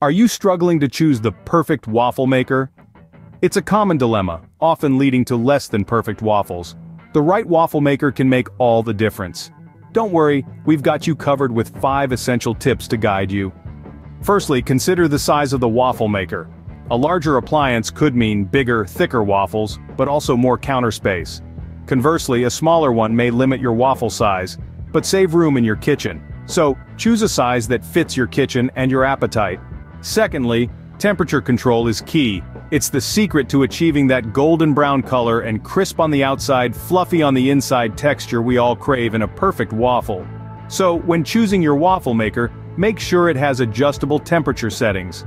Are you struggling to choose the perfect waffle maker? It's a common dilemma, often leading to less than perfect waffles. The right waffle maker can make all the difference. Don't worry, we've got you covered with 5 essential tips to guide you. Firstly, consider the size of the waffle maker. A larger appliance could mean bigger, thicker waffles, but also more counter space. Conversely, a smaller one may limit your waffle size, but save room in your kitchen. So, choose a size that fits your kitchen and your appetite. Secondly, temperature control is key, it's the secret to achieving that golden brown color and crisp on the outside, fluffy on the inside texture we all crave in a perfect waffle. So, when choosing your waffle maker, make sure it has adjustable temperature settings.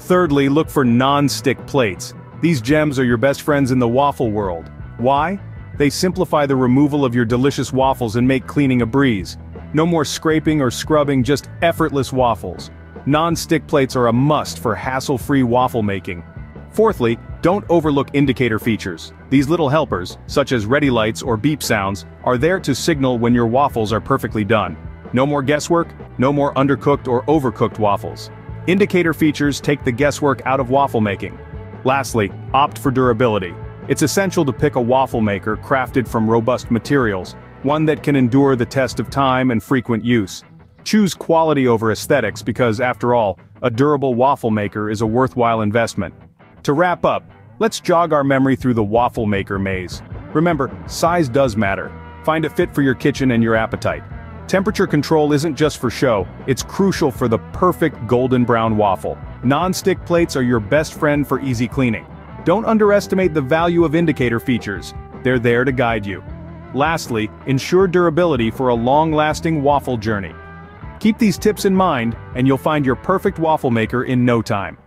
Thirdly, look for non-stick plates. These gems are your best friends in the waffle world. Why? They simplify the removal of your delicious waffles and make cleaning a breeze. No more scraping or scrubbing, just effortless waffles. Non-stick plates are a must for hassle-free waffle making. Fourthly, don't overlook indicator features. These little helpers, such as ready lights or beep sounds, are there to signal when your waffles are perfectly done. No more guesswork, no more undercooked or overcooked waffles. Indicator features take the guesswork out of waffle making. Lastly, opt for durability. It's essential to pick a waffle maker crafted from robust materials, one that can endure the test of time and frequent use. Choose quality over aesthetics because, after all, a durable waffle maker is a worthwhile investment. To wrap up, let's jog our memory through the waffle maker maze. Remember, size does matter. Find a fit for your kitchen and your appetite. Temperature control isn't just for show, it's crucial for the perfect golden brown waffle. Non-stick plates are your best friend for easy cleaning. Don't underestimate the value of indicator features, they're there to guide you. Lastly, ensure durability for a long-lasting waffle journey. Keep these tips in mind, and you'll find your perfect waffle maker in no time.